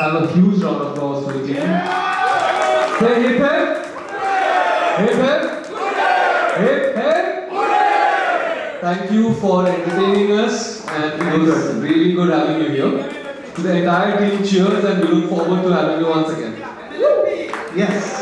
Have a huge round of applause for the team. Say Thank you for entertaining us and it was really good having you here. To the entire team, cheers and we look forward to having you once again. Yes.